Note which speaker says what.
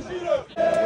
Speaker 1: gira!